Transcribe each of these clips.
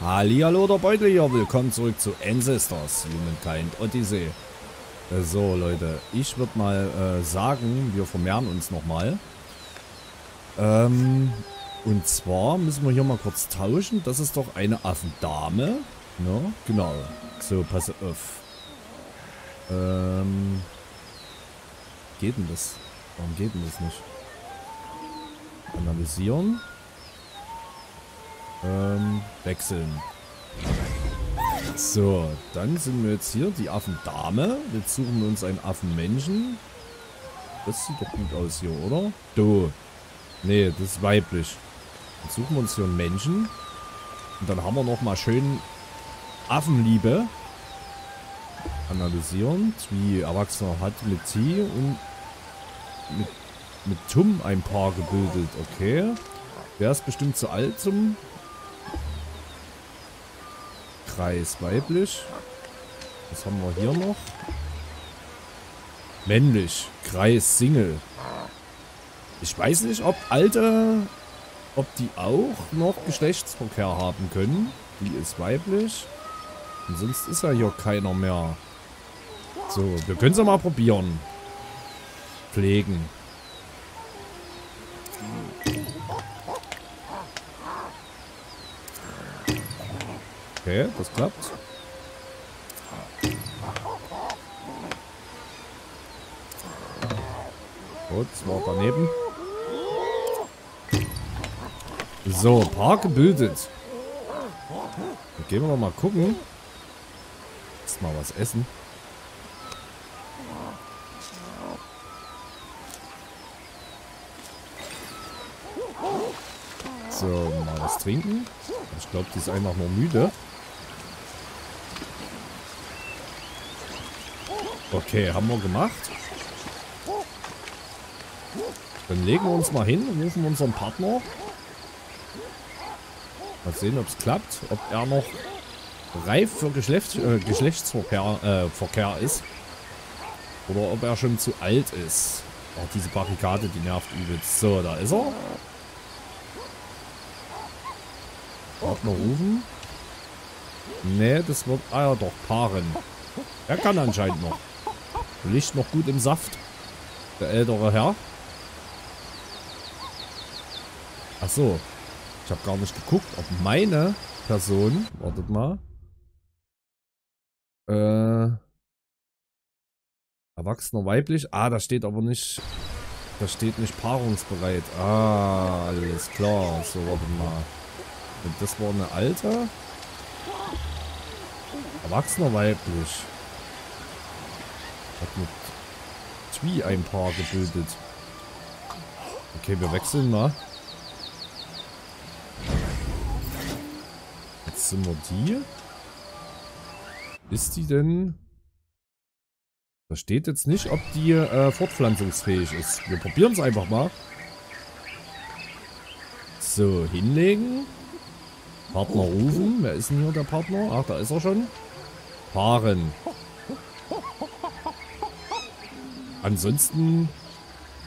Hallihallo der Beutel hier, willkommen zurück zu Ancestors, Humankind Odyssey. So Leute, ich würde mal äh, sagen, wir vermehren uns nochmal. Ähm, und zwar müssen wir hier mal kurz tauschen. Das ist doch eine Affendame. Ne? Genau. So, passe auf. Ähm, geht denn das? Warum geht denn das nicht? Analysieren. Ähm, wechseln. So, dann sind wir jetzt hier die Affendame. Jetzt suchen wir uns einen Affenmenschen. Das sieht doch gut aus hier, oder? Du. Nee, das ist weiblich. Dann suchen wir uns hier einen Menschen. Und dann haben wir nochmal schön Affenliebe. Analysieren. Wie Erwachsener hat mit T und mit, mit Tum ein Paar gebildet. Okay. Der ist bestimmt zu alt zum Kreis weiblich. Was haben wir hier noch? Männlich. Kreis Single. Ich weiß nicht, ob alte, ob die auch noch Geschlechtsverkehr haben können. Die ist weiblich. Und sonst ist ja hier keiner mehr. So, wir können es ja mal probieren. Pflegen. Okay, das klappt. Gut, das daneben. So, Paar gebildet. Gehen wir mal gucken. Jetzt mal was essen. So, mal was trinken. Ich glaube, die ist einfach nur müde. Okay, haben wir gemacht. Dann legen wir uns mal hin, rufen unseren Partner. Mal sehen, ob es klappt. Ob er noch reif für Geschlecht, äh, Geschlechtsverkehr äh, Verkehr ist. Oder ob er schon zu alt ist. Oh, diese Barrikade, die nervt übelst. So, da ist er. Partner rufen. Nee, das wird... Ah ja, doch, Paaren. Er kann anscheinend noch. Licht noch gut im Saft. Der ältere Herr. Ach so. Ich habe gar nicht geguckt, ob meine Person... Wartet mal. Äh... Erwachsener weiblich. Ah, da steht aber nicht... Da steht nicht paarungsbereit. Ah, alles klar. So, warte mal. Und das war eine alte. Erwachsener weiblich. Hat mit Twi ein Paar gebildet. Okay, wir wechseln mal. Jetzt sind wir die. Ist die denn... Da steht jetzt nicht, ob die äh, fortpflanzungsfähig ist. Wir probieren es einfach mal. So, hinlegen. Partner rufen. Wer ist denn hier der Partner? Ach, da ist er schon. Paaren. Ansonsten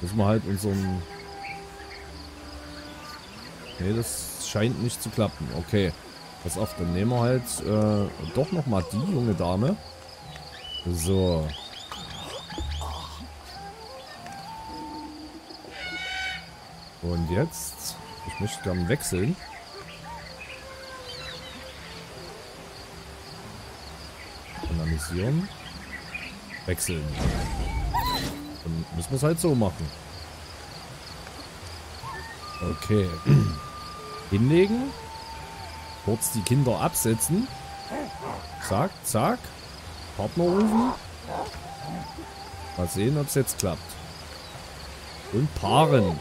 müssen wir halt unseren... Ne, das scheint nicht zu klappen. Okay. Pass auf, dann nehmen wir halt äh, doch nochmal die junge Dame. So. Und jetzt... Ich möchte gerne wechseln. Analysieren. Wechseln. Dann müssen wir es halt so machen. Okay. Hinlegen. Kurz die Kinder absetzen. Zack, zack. Partner rufen. Mal sehen, ob es jetzt klappt. Und paaren.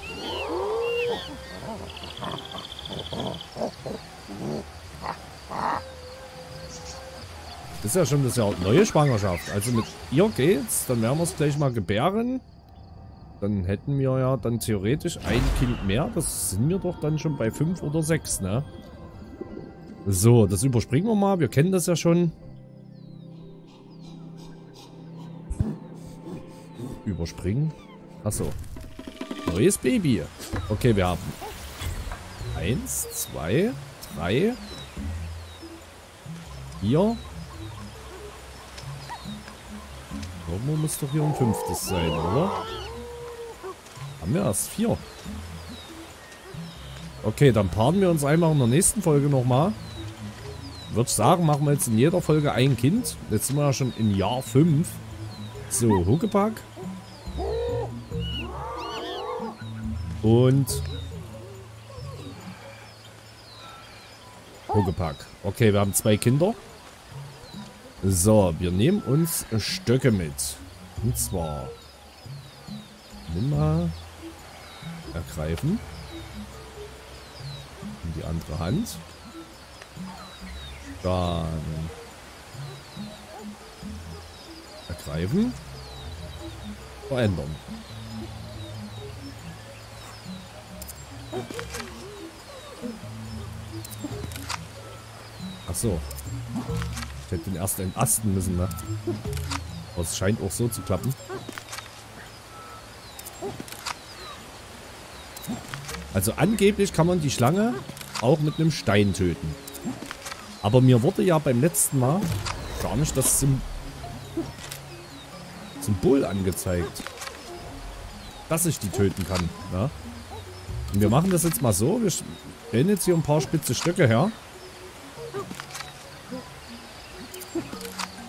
Das ist ja schon das Jahr neue Schwangerschaft. Also mit ihr geht's. Dann werden wir es gleich mal gebären. Dann hätten wir ja dann theoretisch ein Kind mehr. Das sind wir doch dann schon bei fünf oder sechs, ne? So, das überspringen wir mal. Wir kennen das ja schon. Überspringen. Achso. Neues Baby. Okay, wir haben eins, zwei, drei. Vier. Irgendwo muss doch hier ein fünftes sein, oder? Haben wir erst vier. Okay, dann paaren wir uns einfach in der nächsten Folge nochmal. Würde sagen, machen wir jetzt in jeder Folge ein Kind. Jetzt sind wir ja schon in Jahr 5. So, Huckepack. Und Huckepack. Okay, wir haben zwei Kinder. So, wir nehmen uns Stöcke mit. Und zwar nimm mal ergreifen. In die andere Hand. Dann ergreifen. Verändern. Ach so. Hätte den erst entasten müssen, ne? Aber es scheint auch so zu klappen. Also angeblich kann man die Schlange auch mit einem Stein töten. Aber mir wurde ja beim letzten Mal gar nicht das Sym Symbol angezeigt. Dass ich die töten kann. Ja? Und wir machen das jetzt mal so. Wir stellen jetzt hier ein paar spitze Stöcke her.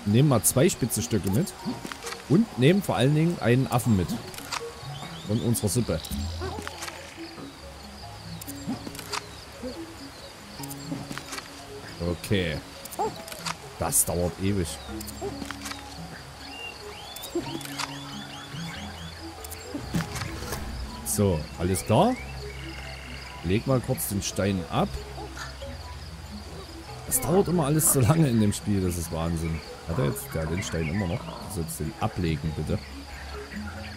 Nehmen mal zwei spitze Stöcke mit. Und nehmen vor allen Dingen einen Affen mit. Von unserer Suppe. Okay. Das dauert ewig. So, alles klar. Leg mal kurz den Stein ab. Das dauert immer alles so lange in dem Spiel, das ist Wahnsinn. Hat er jetzt? Der den Stein immer noch. Du sollst den ablegen, bitte.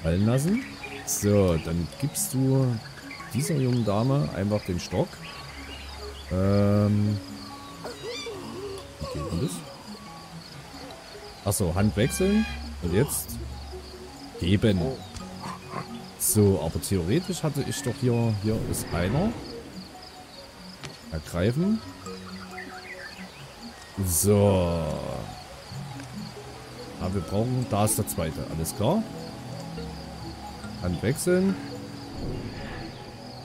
Fallen lassen. So, dann gibst du dieser jungen Dame einfach den Stock. Ähm, wie geht denn das? Achso, Hand wechseln. Und jetzt geben. So, aber theoretisch hatte ich doch hier, hier ist einer. Ergreifen. So. Aber wir brauchen, da ist der zweite, alles klar. Hand wechseln.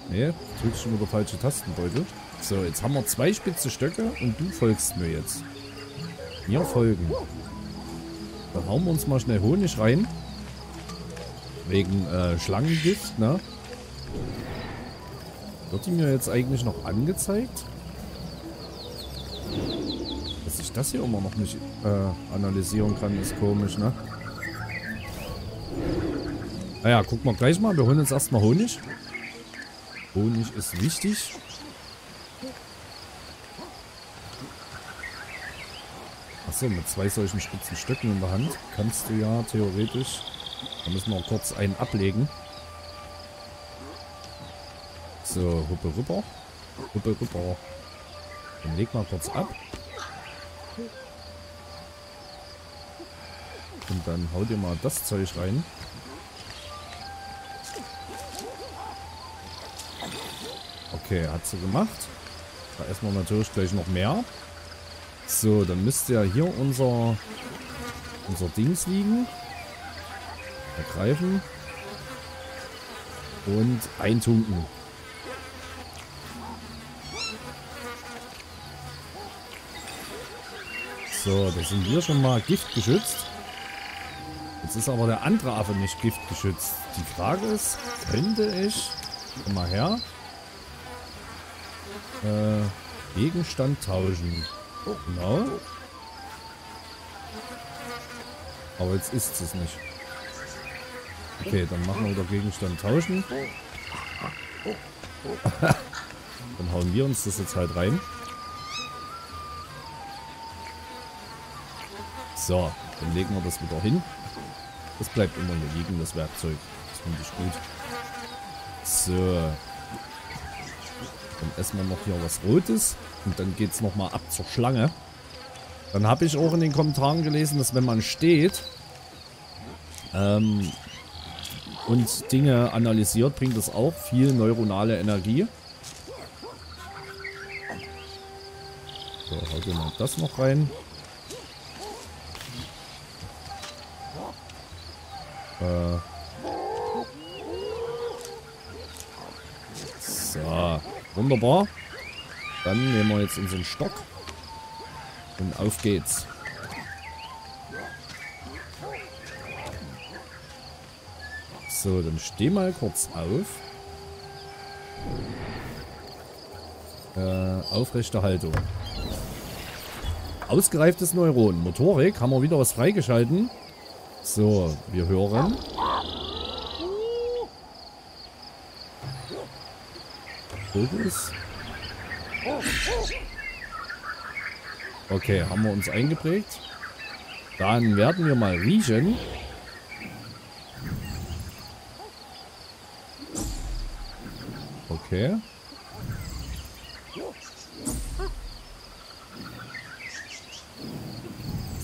Ne, drückst schon wieder falsche Tastenbeutel. So, jetzt haben wir zwei spitze Stöcke und du folgst mir jetzt. Mir folgen. Dann hauen wir uns mal schnell Honig rein. Wegen äh, Schlangengift, ne? Wird die mir jetzt eigentlich noch angezeigt? Ich das hier immer noch nicht äh, analysieren kann, ist komisch, ne? Naja, gucken wir gleich mal. Wir holen uns erstmal Honig. Honig ist wichtig. Achso, mit zwei solchen spitzen Stöcken in der Hand kannst du ja theoretisch... Da müssen wir kurz einen ablegen. So, Huppe rüber. Huppe rüber. Dann leg mal kurz ab. Und dann hau dir mal das Zeug rein. Okay, hat sie gemacht. Da erstmal natürlich gleich noch mehr. So, dann müsste ja hier unser, unser Dings liegen. Ergreifen. Und eintunken. So, da sind wir schon mal giftgeschützt. Jetzt ist aber der andere Affe nicht giftgeschützt. Die Frage ist, könnte ich... Komm mal her. Äh, Gegenstand tauschen. Genau. Aber jetzt ist es nicht. Okay, dann machen wir wieder Gegenstand tauschen. dann hauen wir uns das jetzt halt rein. So, dann legen wir das wieder hin. Das bleibt immer nur liegen, das Werkzeug. Das finde ich gut. So. Dann essen wir noch hier was Rotes. Und dann geht es nochmal ab zur Schlange. Dann habe ich auch in den Kommentaren gelesen, dass wenn man steht ähm, und Dinge analysiert, bringt das auch viel neuronale Energie. So, haut mal das noch rein. Äh. So, wunderbar. Dann nehmen wir jetzt unseren Stock. Und auf geht's. So, dann steh mal kurz auf. Äh, aufrechte Haltung. Ausgereiftes Neuron. Motorik. Haben wir wieder was freigeschalten. So, wir hören. Okay, haben wir uns eingeprägt. Dann werden wir mal riechen. Okay.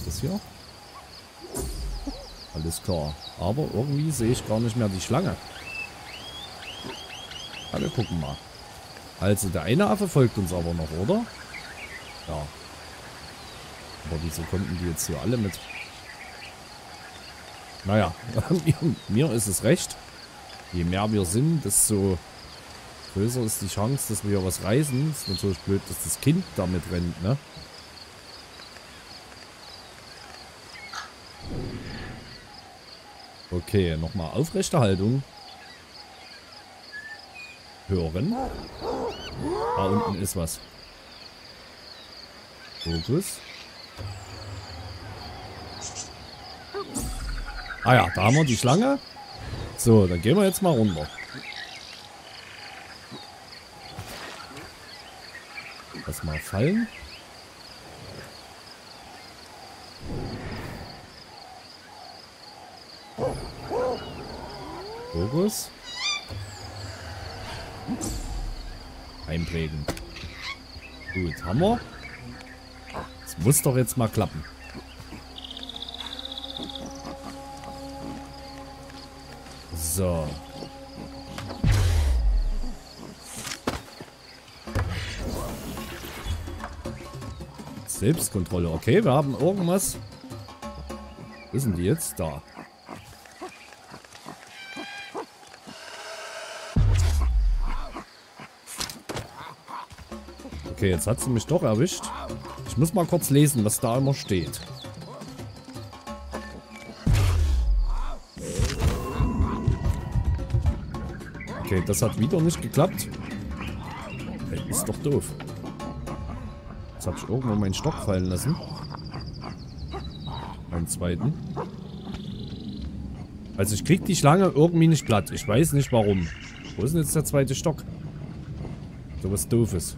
Das hier? Klar. Aber irgendwie sehe ich gar nicht mehr die Schlange. Ja, wir gucken mal. Also der eine Affe folgt uns aber noch, oder? Ja. Aber wieso konnten die jetzt hier alle mit? Naja, mir, mir ist es recht. Je mehr wir sind, desto größer ist die Chance, dass wir hier was reißen. Ist natürlich blöd, dass das Kind damit rennt, ne? Okay, nochmal aufrechte Haltung. Hören. Da unten ist was. Fokus. Ah ja, da haben wir die Schlange. So, dann gehen wir jetzt mal runter. Lass mal fallen. Fokus. Einprägen. Gut, wir. Das muss doch jetzt mal klappen. So. Selbstkontrolle. Okay, wir haben irgendwas. Sind die jetzt? Da. Okay, jetzt hat sie mich doch erwischt. Ich muss mal kurz lesen, was da immer steht. Okay, das hat wieder nicht geklappt. Ey, ist doch doof. Jetzt habe ich irgendwo meinen Stock fallen lassen. Einen zweiten. Also ich krieg die Schlange irgendwie nicht platt. Ich weiß nicht warum. Wo ist denn jetzt der zweite Stock? So was doofes.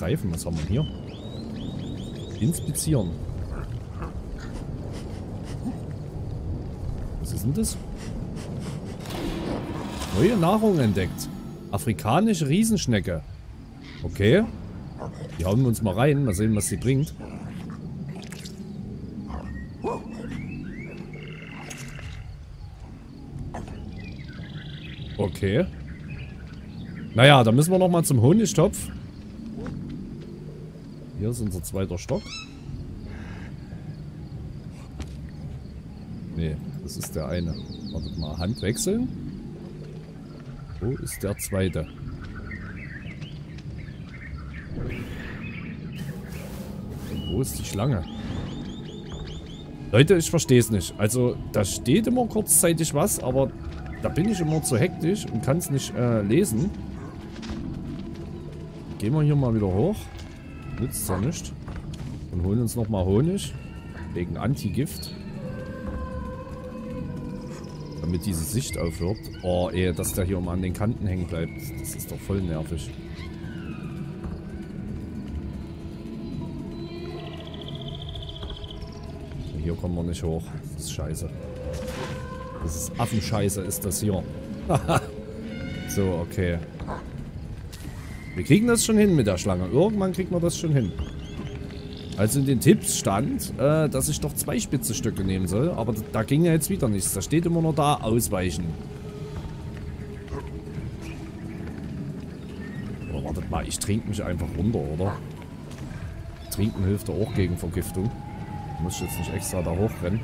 Ergreifen, was haben wir hier? Inspizieren. Was ist denn das? Neue Nahrung entdeckt. Afrikanische Riesenschnecke. Okay. Die hauen wir uns mal rein. Mal sehen, was sie bringt. Okay. Naja, da müssen wir nochmal zum Honigtopf. Hier ist unser zweiter Stock. Nee, das ist der eine. Wartet mal, Hand wechseln. Wo ist der zweite? Und wo ist die Schlange? Leute, ich verstehe es nicht. Also, da steht immer kurzzeitig was, aber da bin ich immer zu hektisch und kann es nicht äh, lesen. Gehen wir hier mal wieder hoch. Nützt ja nicht. Und holen uns nochmal Honig. Wegen Antigift. Damit diese Sicht aufhört. Oh, ey, dass der hier immer an den Kanten hängen bleibt. Das ist doch voll nervig. Hier kommen wir nicht hoch. Das ist scheiße. Das ist Affenscheiße, ist das hier. so, okay. Wir kriegen das schon hin mit der Schlange. Irgendwann kriegen wir das schon hin. Also in den Tipps stand, äh, dass ich doch zwei spitze Stücke nehmen soll. Aber da ging ja jetzt wieder nichts. Da steht immer nur da, ausweichen. Oder wartet mal, ich trinke mich einfach runter, oder? Trinken hilft auch gegen Vergiftung. Muss ich jetzt nicht extra da hochrennen.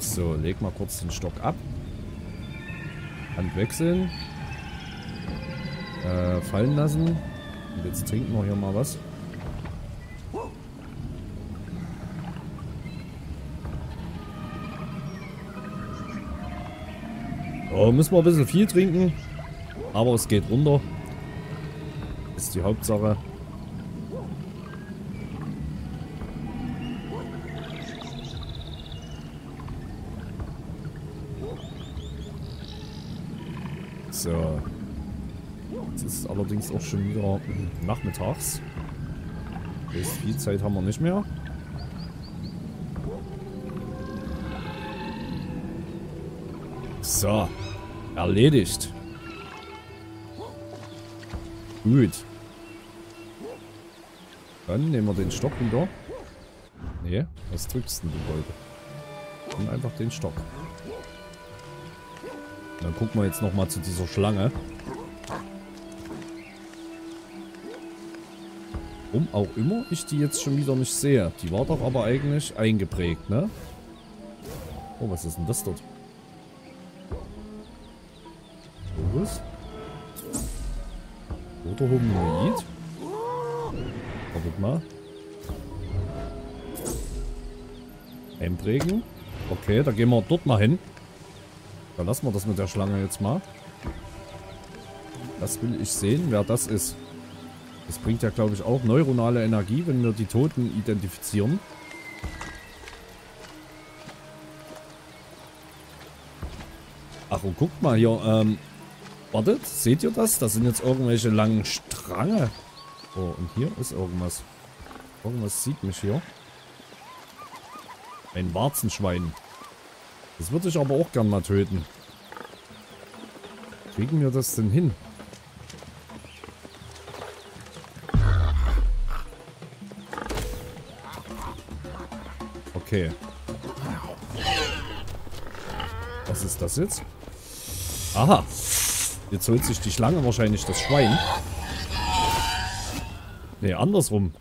So, leg mal kurz den Stock ab. Hand wechseln. Äh, fallen lassen. Und jetzt trinken wir hier mal was. Oh, müssen wir ein bisschen viel trinken. Aber es geht runter. Ist die Hauptsache. So. Jetzt ist allerdings auch schon wieder nachmittags. Das viel Zeit haben wir nicht mehr. So. Erledigt. Gut. Dann nehmen wir den Stock wieder. Nee, was drückst denn du heute? Und einfach den Stock. Dann gucken wir jetzt nochmal zu dieser Schlange. Warum auch immer ich die jetzt schon wieder nicht sehe. Die war doch aber eigentlich eingeprägt, ne? Oh, was ist denn das dort? Was? Oder Hominoid? Wartet mal. Einprägen. Okay, da gehen wir dort mal hin. Dann lassen wir das mit der Schlange jetzt mal. Das will ich sehen, wer das ist. Das bringt ja, glaube ich, auch neuronale Energie, wenn wir die Toten identifizieren. Ach, und guckt mal hier. Ähm, wartet, seht ihr das? Das sind jetzt irgendwelche langen Strange. Oh, und hier ist irgendwas. Irgendwas sieht mich hier. Ein Warzenschwein. Das würde ich aber auch gern mal töten. Kriegen wir das denn hin? Okay. Was ist das jetzt? Aha. Jetzt holt sich die Schlange wahrscheinlich das Schwein. Ne, andersrum.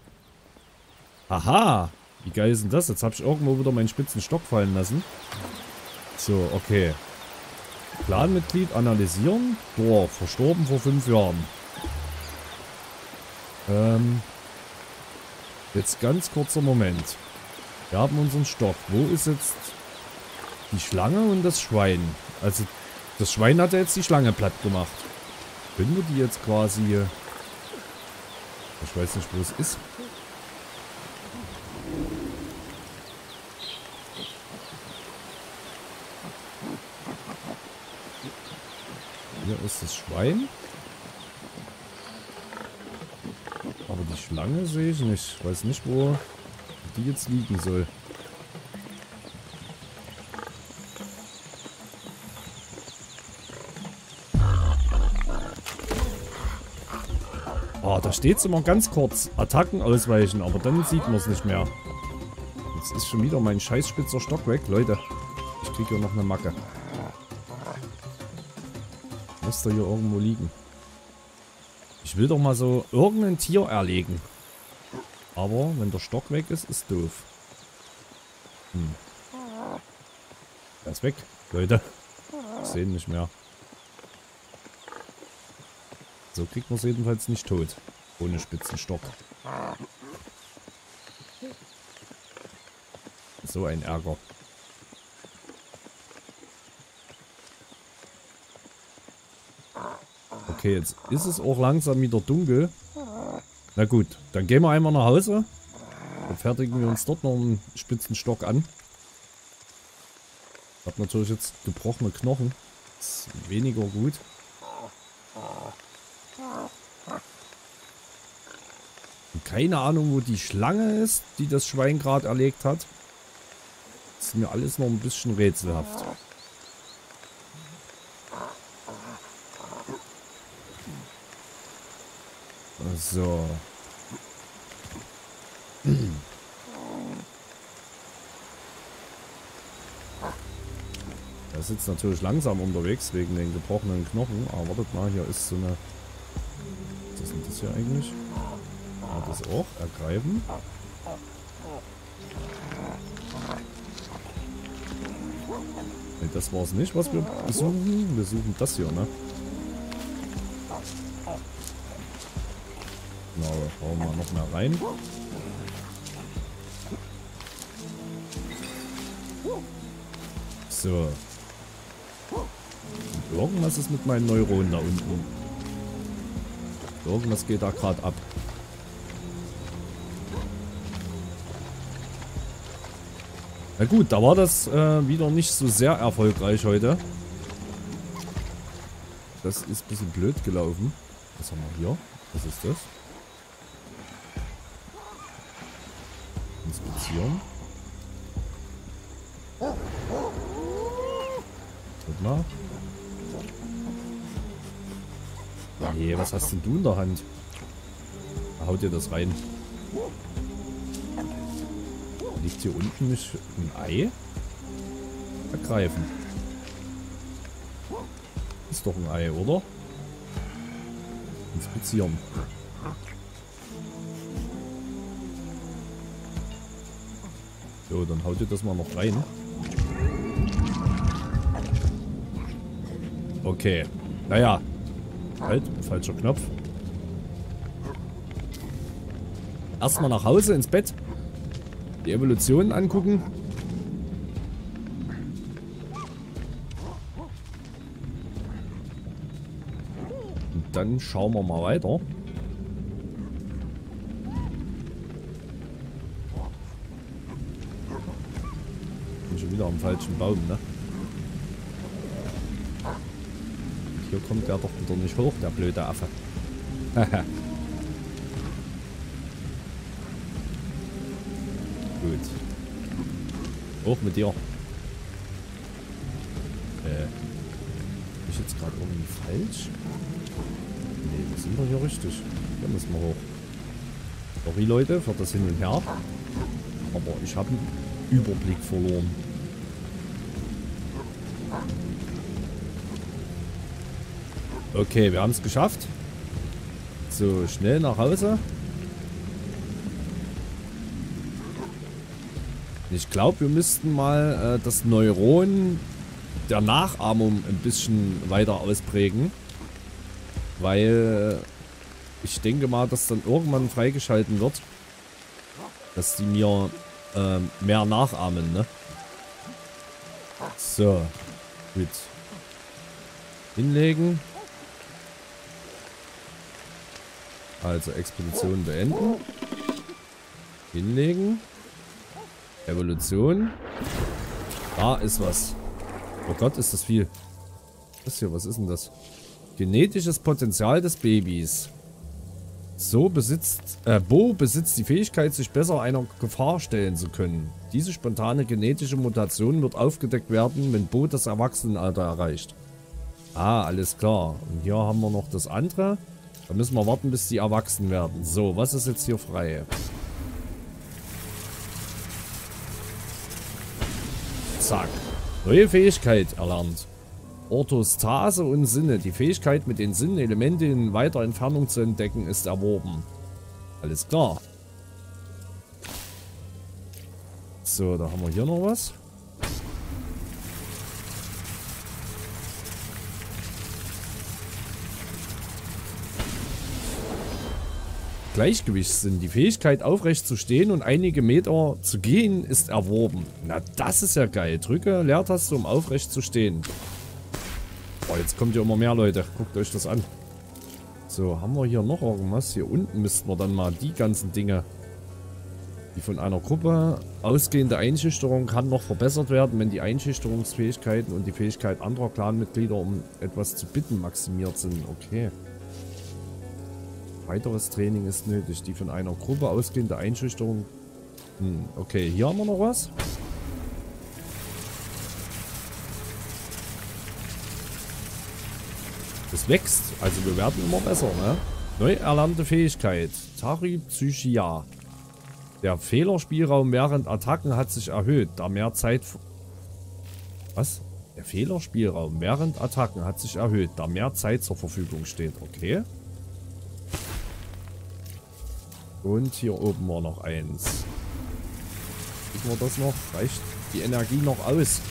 Aha. Wie geil ist denn das? Jetzt habe ich irgendwo wieder meinen spitzen Stock fallen lassen. So, okay. Planmitglied analysieren. Boah, verstorben vor fünf Jahren. Ähm. Jetzt ganz kurzer Moment. Wir haben unseren Stock. Wo ist jetzt die Schlange und das Schwein? Also, das Schwein hat ja jetzt die Schlange platt gemacht. Können wir die jetzt quasi... Ich weiß nicht, wo es ist. Hier ist das Schwein. Aber die Schlange sehe ich nicht. Ich weiß nicht, wo die jetzt liegen soll. Oh, da steht es immer ganz kurz. Attacken ausweichen, aber dann sieht man es nicht mehr. Jetzt ist schon wieder mein scheiß spitzer Stock weg. Leute, ich kriege hier noch eine Macke. Müsste hier irgendwo liegen. Ich will doch mal so irgendein Tier erlegen. Aber wenn der Stock weg ist, ist doof. Hm. Er ist weg, Leute. Ich sehe ihn nicht mehr. So kriegt man es jedenfalls nicht tot. Ohne Spitzenstock. So ein Ärger. Okay, jetzt ist es auch langsam wieder dunkel. Na gut, dann gehen wir einmal nach Hause. Dann fertigen wir uns dort noch einen Spitzenstock an. Ich habe natürlich jetzt gebrochene Knochen. Ist weniger gut. Und keine Ahnung, wo die Schlange ist, die das Schwein gerade erlegt hat. Ist mir alles noch ein bisschen rätselhaft. So. Ist jetzt natürlich langsam unterwegs wegen den gebrochenen Knochen. Aber wartet mal, hier ist so eine ist denn das hier eigentlich? Ja, das auch. Ergreifen. Ne, das war es nicht, was wir suchen. Wir suchen das hier, ne? Schauen wir noch mal rein. So. Irgendwas ist mit meinen Neuronen da unten. Irgendwas geht da gerade ab. Na gut, da war das äh, wieder nicht so sehr erfolgreich heute. Das ist ein bisschen blöd gelaufen. Was haben wir hier? Was ist das? Inspizieren. Guck mal. Nee, was hast denn du in der Hand? Haut dir das rein. Liegt hier unten nicht ein Ei? Ergreifen. Ist doch ein Ei, oder? Inspizieren. So, dann haut ihr das mal noch rein. Okay. Naja, Halt, falscher Knopf. Erstmal nach Hause ins Bett. Die Evolution angucken. Und dann schauen wir mal weiter. Am falschen Baum, ne? Hier kommt der doch wieder nicht hoch, der blöde Affe. Gut. Hoch mit dir. Äh. Ich jetzt gerade irgendwie falsch? Nee, wir sind doch hier richtig. Hier müssen wir hoch. Sorry Leute für das Hin und Her. Aber ich habe einen Überblick verloren. Okay, wir haben es geschafft. So, schnell nach Hause. Ich glaube, wir müssten mal äh, das Neuron der Nachahmung ein bisschen weiter ausprägen. Weil ich denke mal, dass dann irgendwann freigeschalten wird. Dass die mir äh, mehr nachahmen, ne? So. Gut. Hinlegen. Also Expedition beenden. Hinlegen. Evolution. Da ist was. Oh Gott, ist das viel. Das hier, was ist denn das? Genetisches Potenzial des Babys. So besitzt, äh, Bo besitzt die Fähigkeit, sich besser einer Gefahr stellen zu können. Diese spontane genetische Mutation wird aufgedeckt werden, wenn Bo das Erwachsenenalter erreicht. Ah, alles klar. Und hier haben wir noch das andere. Da müssen wir warten, bis die erwachsen werden. So, was ist jetzt hier frei? Zack. Neue Fähigkeit erlernt. Orthostase und Sinne. Die Fähigkeit, mit den Sinnen in weiter Entfernung zu entdecken, ist erworben. Alles klar. So, da haben wir hier noch was. Gleichgewichtssinn. Die Fähigkeit aufrecht zu stehen und einige Meter zu gehen ist erworben. Na, das ist ja geil. Drücke Leertaste, um aufrecht zu stehen. Boah, jetzt kommt ja immer mehr Leute. Guckt euch das an. So, haben wir hier noch irgendwas? Hier unten müssten wir dann mal die ganzen Dinge. Die von einer Gruppe ausgehende Einschüchterung kann noch verbessert werden, wenn die Einschüchterungsfähigkeiten und die Fähigkeit anderer Clanmitglieder um etwas zu bitten maximiert sind. Okay. Weiteres Training ist nötig. Die von einer Gruppe ausgehende Einschüchterung. Hm, okay, hier haben wir noch was. Das wächst. Also wir werden immer besser, ne? Neu erlernte Fähigkeit. Taripsychia. Der Fehlerspielraum während Attacken hat sich erhöht, da mehr Zeit... Was? Der Fehlerspielraum während Attacken hat sich erhöht, da mehr Zeit zur Verfügung steht. Okay. Und hier oben war noch eins. Gucken wir das noch. Reicht die Energie noch aus?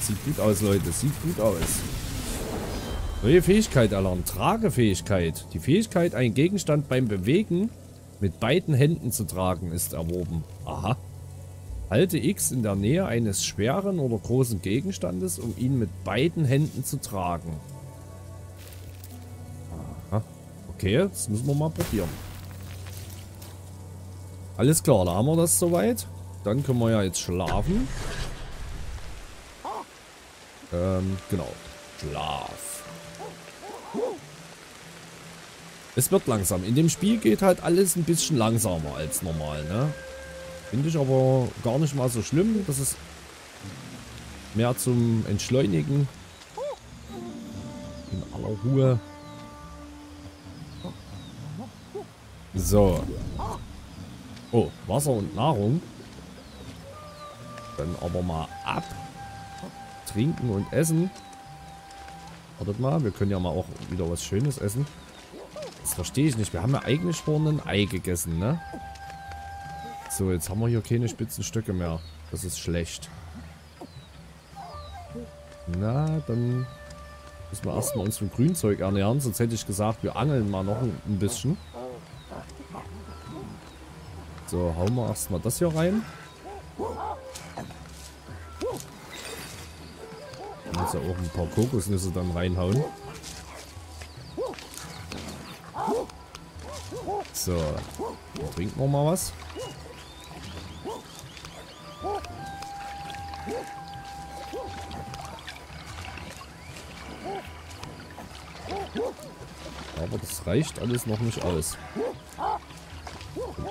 Sieht gut aus, Leute. Sieht gut aus. Neue Fähigkeit erlernen. Tragefähigkeit. Die Fähigkeit, einen Gegenstand beim Bewegen mit beiden Händen zu tragen, ist erworben. Aha. Halte X in der Nähe eines schweren oder großen Gegenstandes, um ihn mit beiden Händen zu tragen. Aha. Okay, das müssen wir mal probieren. Alles klar, da haben wir das soweit. Dann können wir ja jetzt schlafen. Ähm, genau. Schlaf. Es wird langsam. In dem Spiel geht halt alles ein bisschen langsamer als normal, ne? Finde ich aber gar nicht mal so schlimm. Das ist mehr zum Entschleunigen. In aller Ruhe. So. Oh, Wasser und Nahrung. Dann aber mal ab. Trinken und essen. Wartet mal, wir können ja mal auch wieder was Schönes essen. Das verstehe ich nicht. Wir haben ja eigentlich vorhin ein Ei gegessen, ne? So, jetzt haben wir hier keine spitzen Stöcke mehr. Das ist schlecht. Na, dann müssen wir erstmal uns vom Grünzeug ernähren. Sonst hätte ich gesagt, wir angeln mal noch ein bisschen. So, hauen wir erstmal das hier rein. Muss ja auch ein paar Kokosnüsse dann reinhauen. So, trinken wir mal was. Aber das reicht alles noch nicht aus.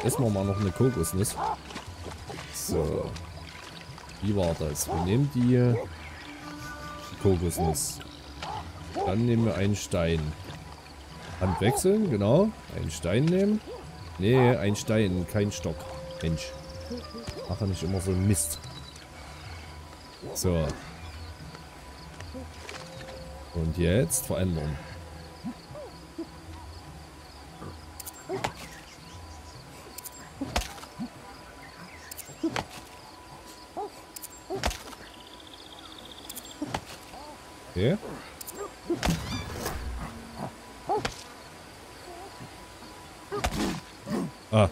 Essen wir mal noch eine Kokosnuss. So. Wie war das? Wir nehmen die Kokosnuss. Dann nehmen wir einen Stein. Hand wechseln, genau. Einen Stein nehmen. Nee, ein Stein, kein Stock. Mensch. Mache nicht immer so Mist. So. Und jetzt verändern. Okay. Ah.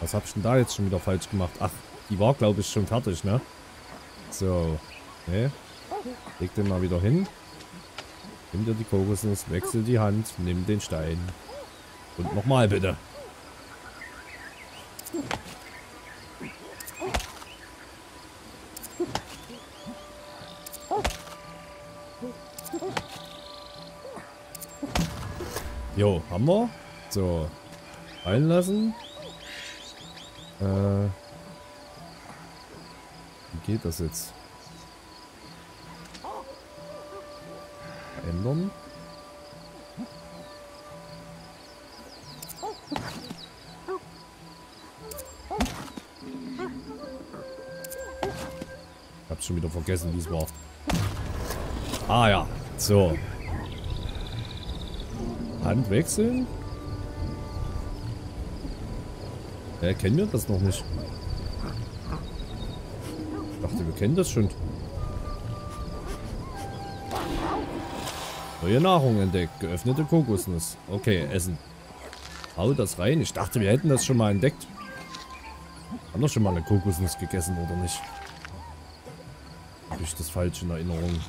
Was hab ich denn da jetzt schon wieder falsch gemacht? Ach, die war, glaube ich, schon fertig, ne? So. Ne? Leg den mal wieder hin. Nimm dir die Kokosnuss, wechsel die Hand, nimm den Stein. Und nochmal bitte. Haben. So. Reinlassen. Äh. Wie geht das jetzt? Ändern. Ich hab's schon wieder vergessen, wie es war. Ah ja, so. Hand wechseln? Äh, kennen wir das noch nicht? Ich dachte, wir kennen das schon. Neue Nahrung entdeckt. Geöffnete Kokosnuss. Okay, essen. Hau das rein. Ich dachte, wir hätten das schon mal entdeckt. Haben wir schon mal eine Kokosnuss gegessen, oder nicht? Habe ich das falsch in Erinnerung?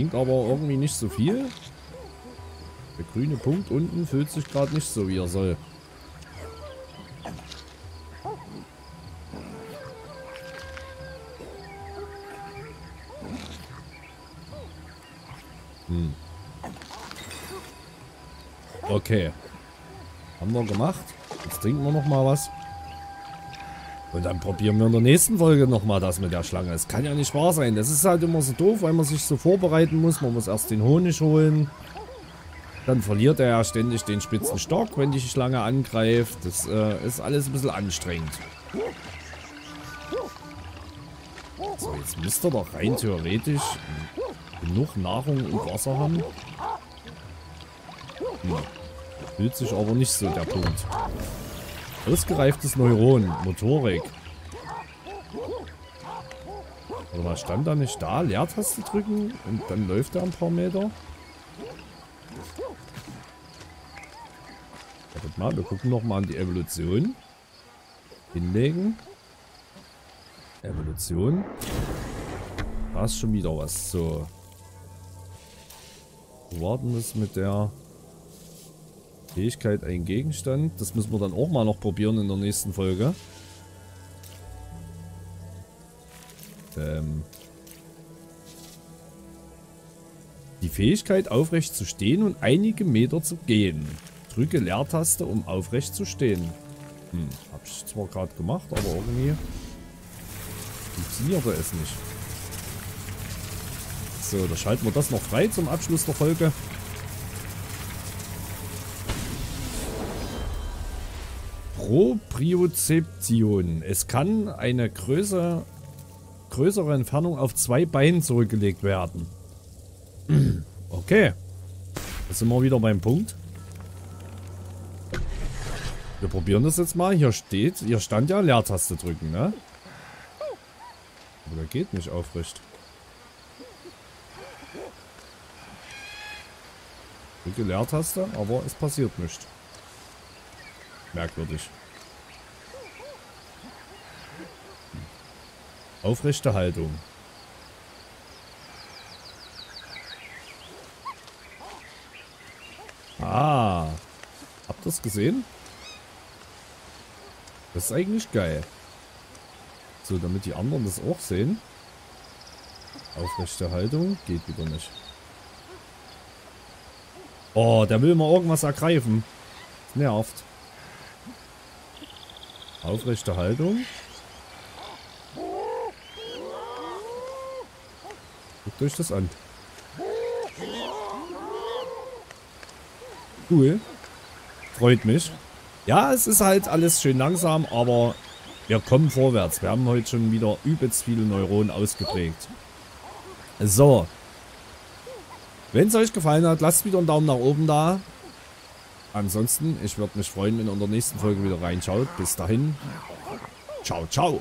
Bringt aber irgendwie nicht so viel. Der grüne Punkt unten fühlt sich gerade nicht so, wie er soll. Hm. Okay. Haben wir gemacht. Jetzt trinken wir noch mal was. Und dann probieren wir in der nächsten Folge nochmal das mit der Schlange. Es kann ja nicht wahr sein. Das ist halt immer so doof, weil man sich so vorbereiten muss. Man muss erst den Honig holen. Dann verliert er ja ständig den spitzen Stock, wenn die Schlange angreift. Das äh, ist alles ein bisschen anstrengend. So, jetzt müsste doch rein theoretisch genug Nahrung und Wasser haben. Hm. Fühlt sich aber nicht so der Punkt. Ausgereiftes Neuron, Motorik. Oder was stand da nicht da? Leertaste drücken und dann läuft er ein paar Meter. Wartet mal, wir gucken nochmal an die Evolution. Hinlegen. Evolution. Da ist schon wieder was. So. Wo war denn das mit der Fähigkeit ein Gegenstand? Das müssen wir dann auch mal noch probieren in der nächsten Folge. Ähm. Die Fähigkeit aufrecht zu stehen und einige Meter zu gehen. Drücke Leertaste, um aufrecht zu stehen. Hm, hab ich zwar gerade gemacht, aber irgendwie funktionierte es nicht. So, da schalten wir das noch frei zum Abschluss der Folge. Propriozeption. Es kann eine Größe, größere Entfernung auf zwei Beinen zurückgelegt werden. Okay. Da sind wir wieder beim Punkt. Wir probieren das jetzt mal. Hier steht, hier stand ja Leertaste drücken, ne? Aber der geht nicht aufrecht. Drücke Leertaste, aber es passiert nichts. Merkwürdig. Aufrechte Haltung. Ah. Habt ihr das gesehen? Das ist eigentlich geil. So, damit die anderen das auch sehen. Aufrechte Haltung. Geht wieder nicht. Oh, der will mal irgendwas ergreifen. Das nervt. Aufrechte Haltung. Euch das an. Cool. Freut mich. Ja, es ist halt alles schön langsam, aber wir kommen vorwärts. Wir haben heute schon wieder übelst viele Neuronen ausgeprägt. So. Wenn es euch gefallen hat, lasst wieder einen Daumen nach oben da. Ansonsten, ich würde mich freuen, wenn ihr in der nächsten Folge wieder reinschaut. Bis dahin. Ciao, ciao.